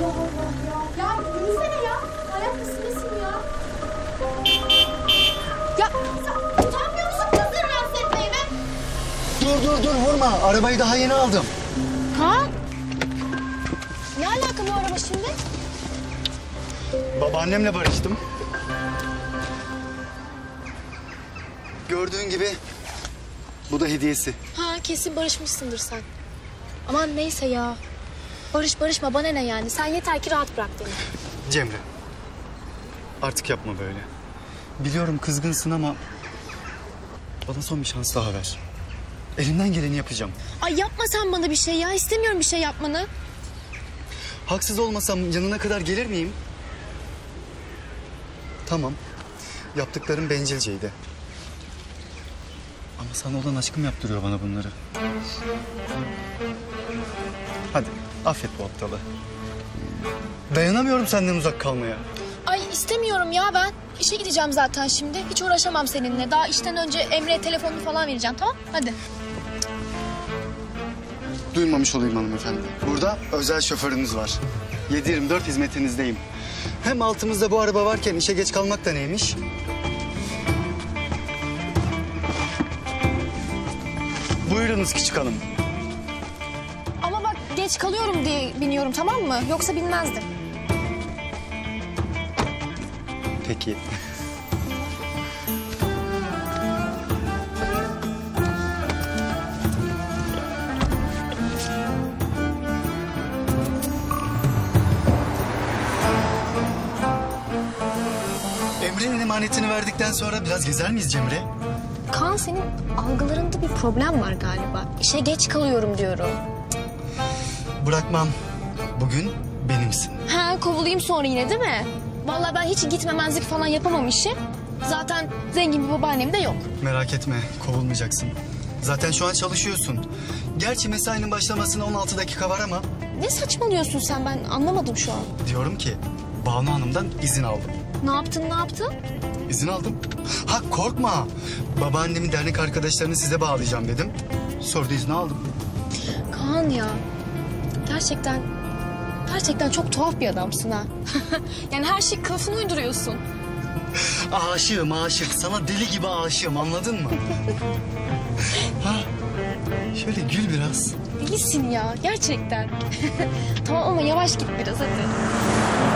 Ya. Ya yürüsene ya. Ayak mısın ya? Ya sen utanmıyor musun rahatsız etmeyi? Dur dur dur vurma. Arabayı daha yeni aldım. Kaan. Ne alaka bu araba şimdi? Babaannemle barıştım. Gördüğün gibi bu da hediyesi. Ha kesin barışmışsındır sen. Aman neyse ya. Barış barışma bana ne yani. Sen yeter ki rahat bırak beni. Cemre. Artık yapma böyle. Biliyorum kızgınsın ama bana son bir şans daha ver. Elimden geleni yapacağım. Ay yapma sen bana bir şey ya. İstemiyorum bir şey yapmanı. Haksız olmasam yanına kadar gelir miyim? Tamam. Yaptıklarım bencilceydi. Ama sana olan aşkım yaptırıyor bana bunları. Hadi affet bu aptalı. Dayanamıyorum senden uzak kalmaya. Ay istemiyorum ya ben. İşe gideceğim zaten şimdi. Hiç uğraşamam seninle. Daha işten önce Emre'ye telefonunu falan vereceğim tamam? Hadi. Duymamış olayım hanımefendi. Burada özel şoförünüz var. 7-24 hizmetinizdeyim. Hem altımızda bu araba varken işe geç kalmak da neymiş? Buyurunuz küçük hanım. Ama bak geç kalıyorum diye biniyorum tamam mı? Yoksa binmezdim. Peki. Emre'nin emanetini verdikten sonra biraz gezer miyiz Cemre? Kaan senin algılarında bir problem var galiba. İşe geç kalıyorum diyorum. Bırakmam. Bugün benimsin. Ha kovulayım sonra yine değil mi? Vallahi ben hiç gitmemezlik falan yapamam işi. Zaten zengin bir babaannem de yok. Merak etme, kovulmayacaksın. Zaten şu an çalışıyorsun. Gerçi mesainin başlamasına 16 dakika var ama Ne saçmalıyorsun sen ben anlamadım şu an. diyorum ki Banu Hanım'dan izin aldım. Ne yaptın ne yaptın? İzin aldım. Ha korkma. Babaannemin dernek arkadaşlarını size bağlayacağım dedim. Sonra da izni aldım. Kaan ya gerçekten gerçekten çok tuhaf bir adamsın ha. yani her şey kılıfını uyduruyorsun. Aşığım aşık. Sana deli gibi aşığım anladın mı? ha? Şöyle gül biraz. Delisin ya gerçekten. tamam ama yavaş git biraz hadi.